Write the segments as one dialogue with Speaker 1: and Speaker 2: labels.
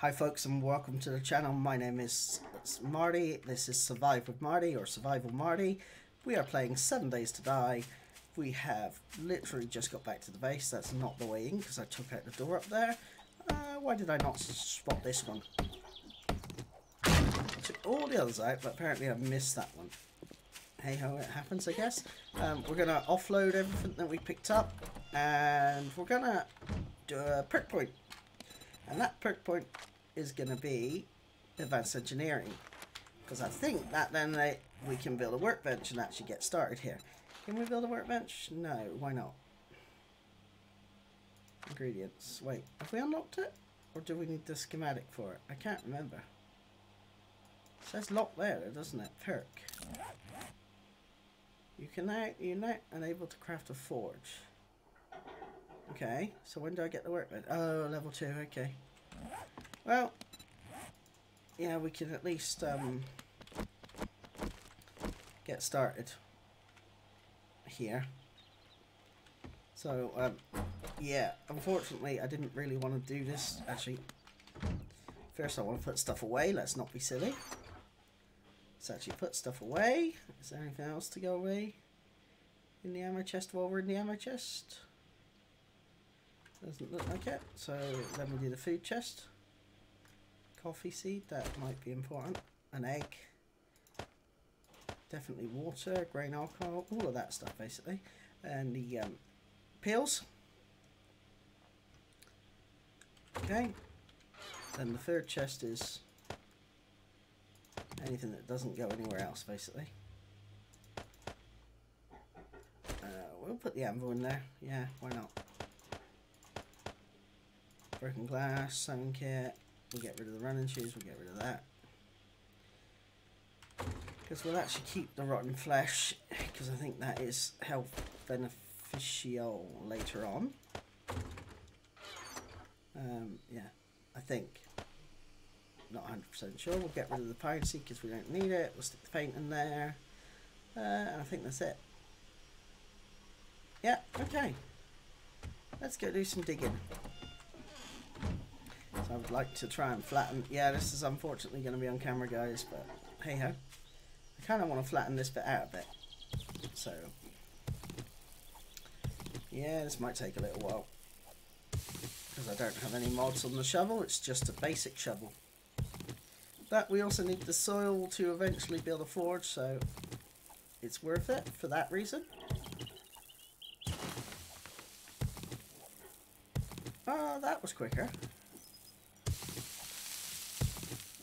Speaker 1: Hi folks and welcome to the channel. My name is Marty. This is Survive with Marty or Survival Marty. We are playing 7 Days to Die. We have literally just got back to the base. That's not the way in because I took out the door up there. Uh, why did I not spot this one? I took all the others out but apparently I missed that one. Hey ho, it happens I guess. Um, we're going to offload everything that we picked up and we're going to do a perk point. And that perk point is going to be advanced engineering. Because I think that then they, we can build a workbench and actually get started here. Can we build a workbench? No, why not? Ingredients. Wait, have we unlocked it? Or do we need the schematic for it? I can't remember. It says lock there, doesn't it? Perk. You can now, you're now unable to craft a forge. Okay, so when do I get the workbench? Oh, level 2, okay. Well, yeah, we can at least um, get started here. So, um, yeah, unfortunately I didn't really want to do this, actually. First I want to put stuff away, let's not be silly. Let's actually put stuff away. Is there anything else to go away? In the ammo chest while we're in the ammo chest? Doesn't look like it. So let me do the food chest. Coffee seed, that might be important. An egg. Definitely water, grain alcohol, all of that stuff basically. And the um, pills. Okay. Then the third chest is anything that doesn't go anywhere else basically. Uh, we'll put the anvil in there. Yeah, why not? Broken glass, sewing kit. We'll get rid of the running shoes. We'll get rid of that. Because we'll actually keep the rotten flesh. Because I think that is health beneficial later on. Um, yeah, I think. Not 100% sure. We'll get rid of the seed because we don't need it. We'll stick the paint in there. Uh, and I think that's it. Yeah, okay. Let's go do some digging. I would like to try and flatten. Yeah, this is unfortunately going to be on camera, guys, but hey ho. I kind of want to flatten this bit out a bit. So, yeah, this might take a little while. Because I don't have any mods on the shovel, it's just a basic shovel. But we also need the soil to eventually build a forge, so it's worth it for that reason. Oh, that was quicker.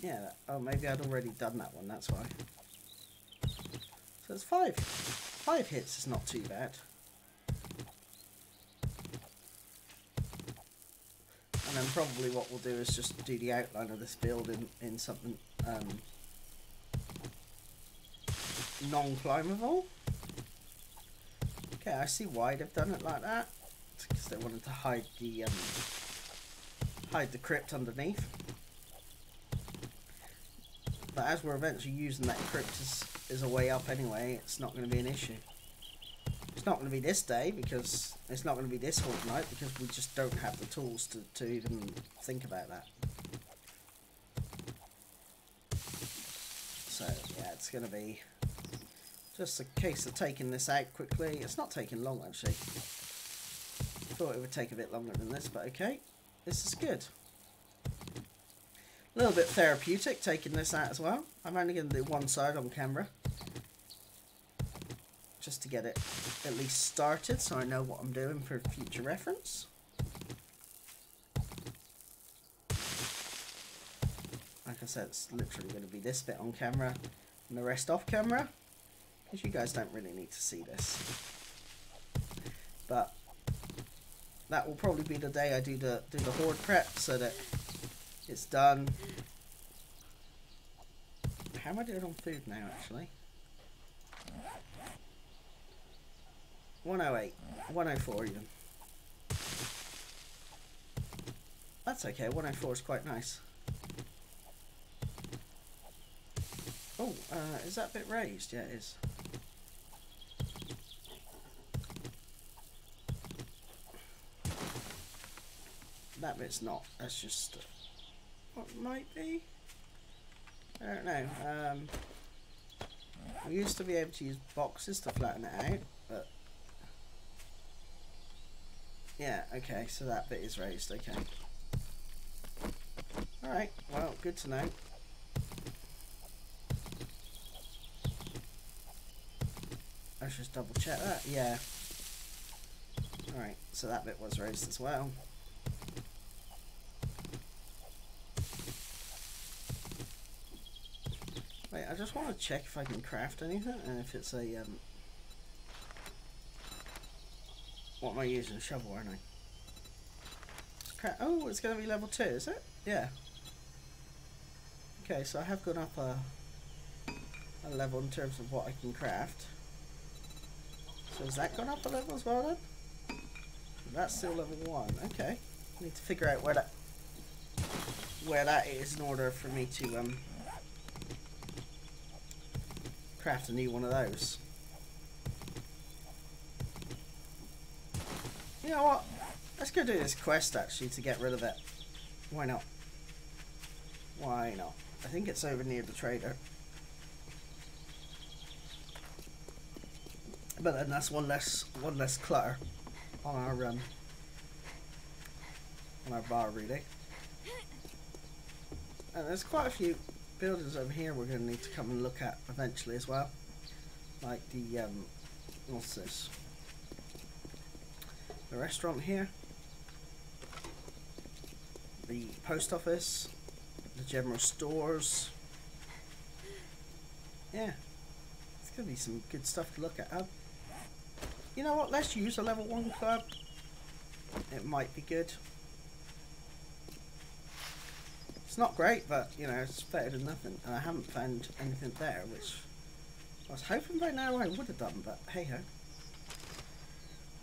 Speaker 1: Yeah, oh, maybe I'd already done that one, that's why. So it's five. Five hits is not too bad. And then probably what we'll do is just do the outline of this build in, in something um, non-climbable. Okay, I see why they've done it like that. It's because they wanted to hide the um, hide the crypt underneath. But as we're eventually using that crypt as, as a way up anyway, it's not going to be an issue. It's not going to be this day because it's not going to be this fortnight because we just don't have the tools to, to even think about that. So yeah, it's going to be just a case of taking this out quickly. It's not taking long actually. Thought it would take a bit longer than this, but okay. This is good. A little bit therapeutic taking this out as well. I'm only going to do one side on camera. Just to get it at least started so I know what I'm doing for future reference. Like I said, it's literally going to be this bit on camera and the rest off camera. Because you guys don't really need to see this. But that will probably be the day I do the do the horde prep so that it's done. How am I doing on food now, actually? 108. 104 even. That's okay, 104 is quite nice. Oh, uh, is that bit raised? Yeah, it is. That bit's not. That's just what might be? I don't know. Um, I used to be able to use boxes to flatten it out, but yeah, okay, so that bit is raised, okay. Alright, well, good to know. Let's just double check that, yeah. Alright, so that bit was raised as well. Wait, I just want to check if I can craft anything and if it's a um, what am I using? A shovel, aren't I? Cra oh, it's going to be level 2, is it? Yeah. Okay, so I have gone up a, a level in terms of what I can craft. So has that gone up a level as well then? That's still level 1, okay. Need to figure out where that where that is in order for me to um craft a new one of those. You know what? Let's go do this quest actually to get rid of it. Why not? Why not? I think it's over near the trader. But then that's one less one less clutter on our um on our bar really. And there's quite a few buildings over here we're going to need to come and look at eventually as well. Like the, um, what's this? The restaurant here. The post office. The general stores. Yeah. It's going to be some good stuff to look at. Um, you know what? Let's use a level 1 club. It might be good. It's not great, but you know, it's better than nothing. And I haven't found anything there, which I was hoping by now I would have done, but hey ho.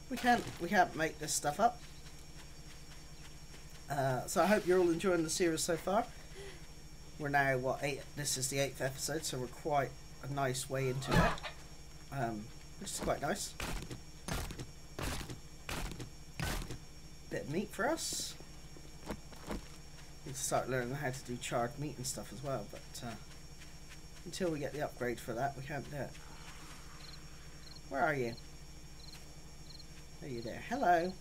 Speaker 1: We can't we can't make this stuff up. Uh, so I hope you're all enjoying the series so far. We're now what eight? This is the eighth episode, so we're quite a nice way into it, um, which is quite nice. Bit of meat for us need to start learning how to do charred meat and stuff as well, but uh, until we get the upgrade for that, we can't do it. Where are you? Are you there? Hello.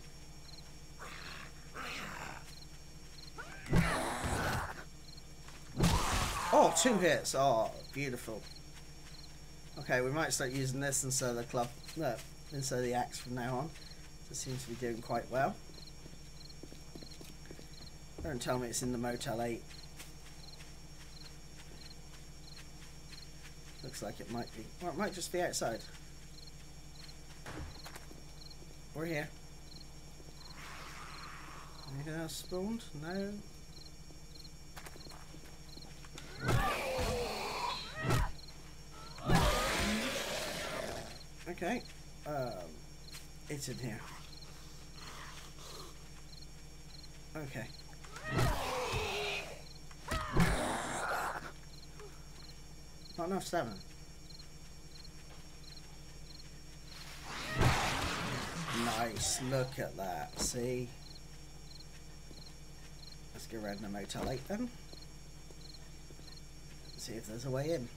Speaker 1: Oh, two hits. Oh, beautiful. Okay, we might start using this instead of the club, no, instead of the axe from now on. It seems to be doing quite well. Don't tell me it's in the Motel 8. Looks like it might be. Or it might just be outside. We're here. Anything else spawned? No. Okay. Um, it's in here. Okay. Oh, Enough seven. Nice, look at that, see? Let's go around the Motel 8 then. See if there's a way in.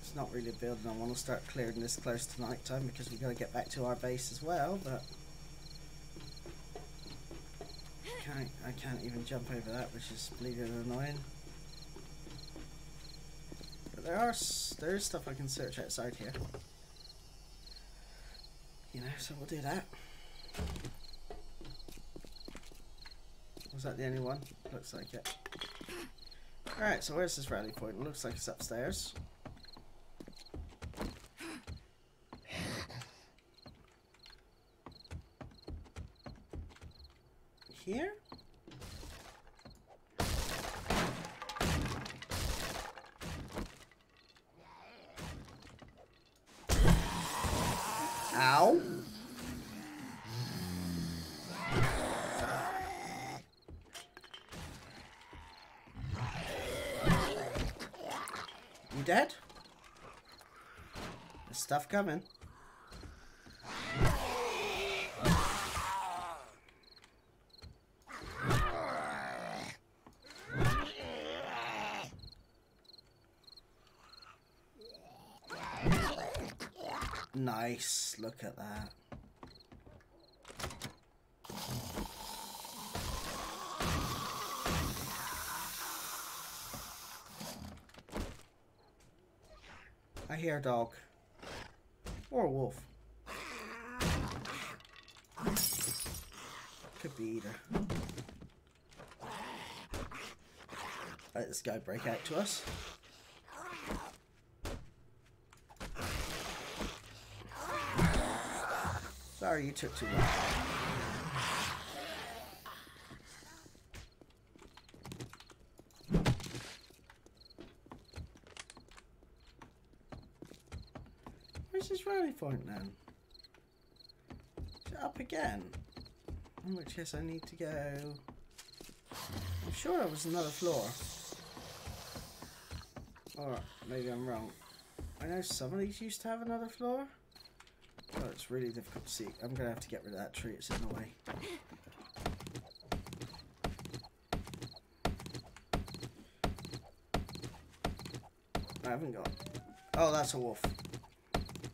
Speaker 1: It's not really a building I want to start clearing this close to night time because we've got to get back to our base as well, but... can't, I can't even jump over that, which is bleeding annoying. There are there is stuff I can search outside here. You know, so we'll do that. Was that the only one? Looks like it. Alright, so where's this rally point? It looks like it's upstairs. here? There's stuff coming. Nice, look at that. I hear a dog. Or a wolf. Could be either. Let this guy break out to us. Sorry, you took too long. Where's his rally point then? Is it up again? In which case I need to go... I'm sure it was another floor. Or maybe I'm wrong. I know some of these used to have another floor. Oh, it's really difficult to see. I'm going to have to get rid of that tree. It's in the way. I haven't got... Oh, that's a wolf.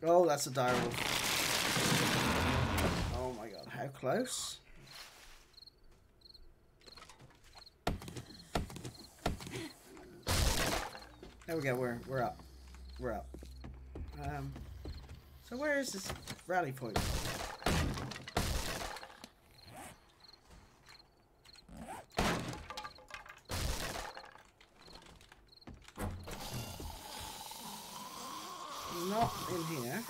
Speaker 1: Oh, that's a dire wolf. Oh my god, how close? There we go, we're, we're up. We're up. Um, so where is this rally point? Not in here.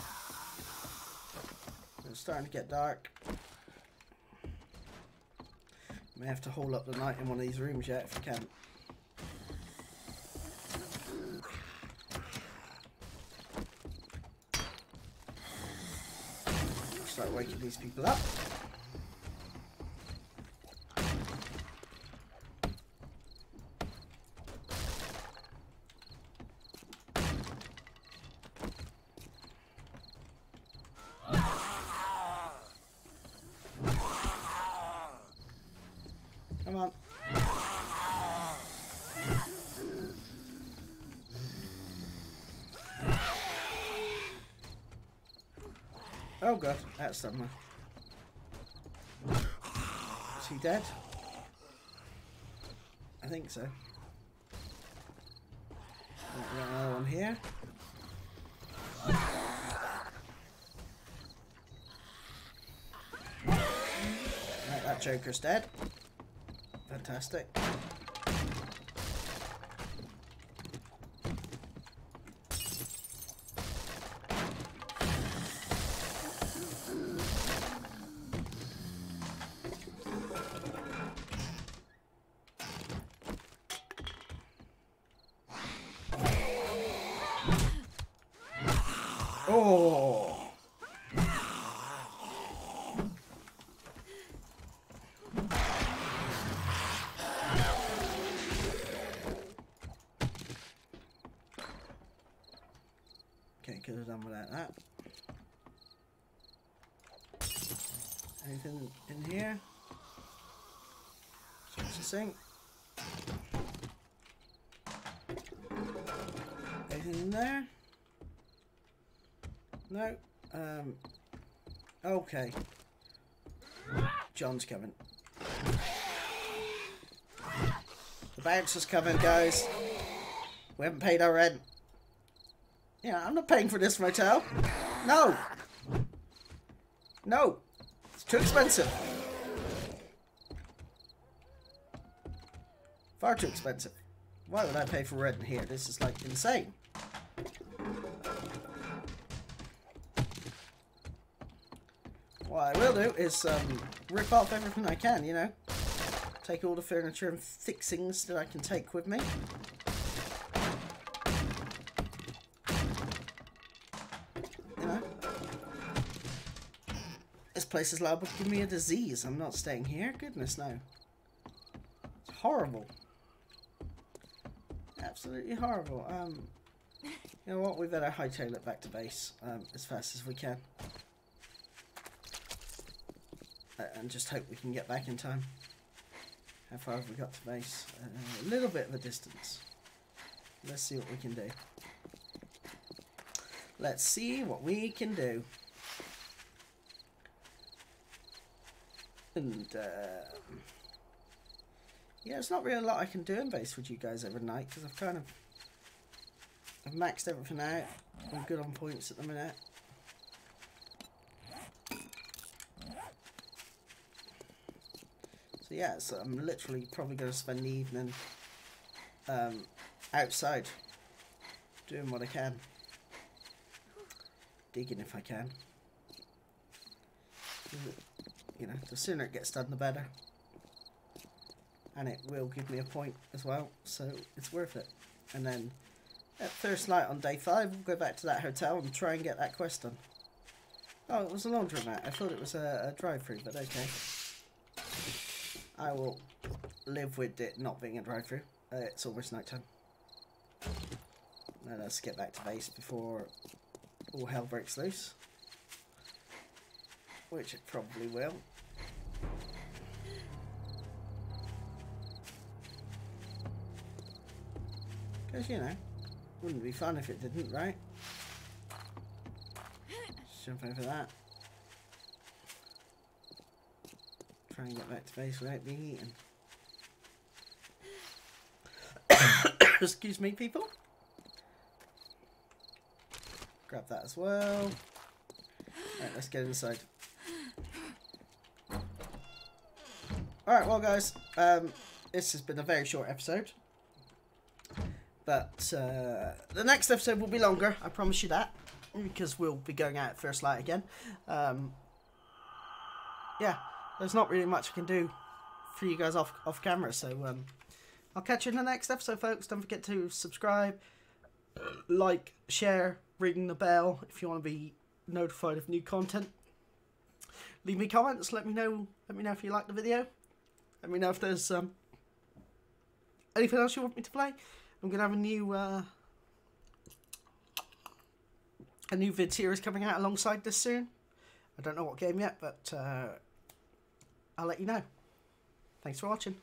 Speaker 1: It's starting to get dark. May have to hold up the night in one of these rooms yet if I can. Start waking these people up. Come on. Oh god, that's somewhere. Is he dead? I think so. Another one here. Right, that Joker's dead. Fantastic. Done that. Anything in here? Sink. Anything in there? No. Um. Okay. John's coming. The bouncer's coming, guys. We haven't paid our rent. Yeah, I'm not paying for this motel. No. No. It's too expensive. Far too expensive. Why would I pay for rent here? This is like insane. What I will do is um, rip off everything I can, you know. Take all the furniture and fixings that I can take with me. Place is liable to give me a disease. I'm not staying here. Goodness no. It's horrible. Absolutely horrible. Um, you know what? We better hightail it back to base um, as fast as we can. Uh, and just hope we can get back in time. How far have we got to base? Uh, a little bit of a distance. Let's see what we can do. Let's see what we can do. And, uh, yeah, there's not really a lot I can do in base with you guys every night because I've kind of I've maxed everything out. I'm good on points at the minute. So yeah, so I'm literally probably going to spend the evening um, outside doing what I can. Digging if I can. You know, the sooner it gets done the better. And it will give me a point as well, so it's worth it. And then at first light on day five, we'll go back to that hotel and try and get that quest done. Oh, it was a laundromat. I thought it was a, a drive-through, but okay. I will live with it not being a drive-through. Uh, it's almost night time. Now let's get back to base before all hell breaks loose. Which it probably will. Because, you know, wouldn't be fun if it didn't, right? Jump over that. Try and get back to base without being eaten. Excuse me, people. Grab that as well. Right, let's get inside. Alright, well guys, um, this has been a very short episode. But uh, the next episode will be longer, I promise you that. Because we'll be going out first light again. Um, yeah, there's not really much I can do for you guys off, off camera. So um, I'll catch you in the next episode, folks. Don't forget to subscribe, like, share, ring the bell if you want to be notified of new content. Leave me comments. Let me know. Let me know if you like the video. Let me know if there's um, anything else you want me to play. I'm gonna have a new uh, a new vid series coming out alongside this soon. I don't know what game yet, but uh, I'll let you know. Thanks for watching.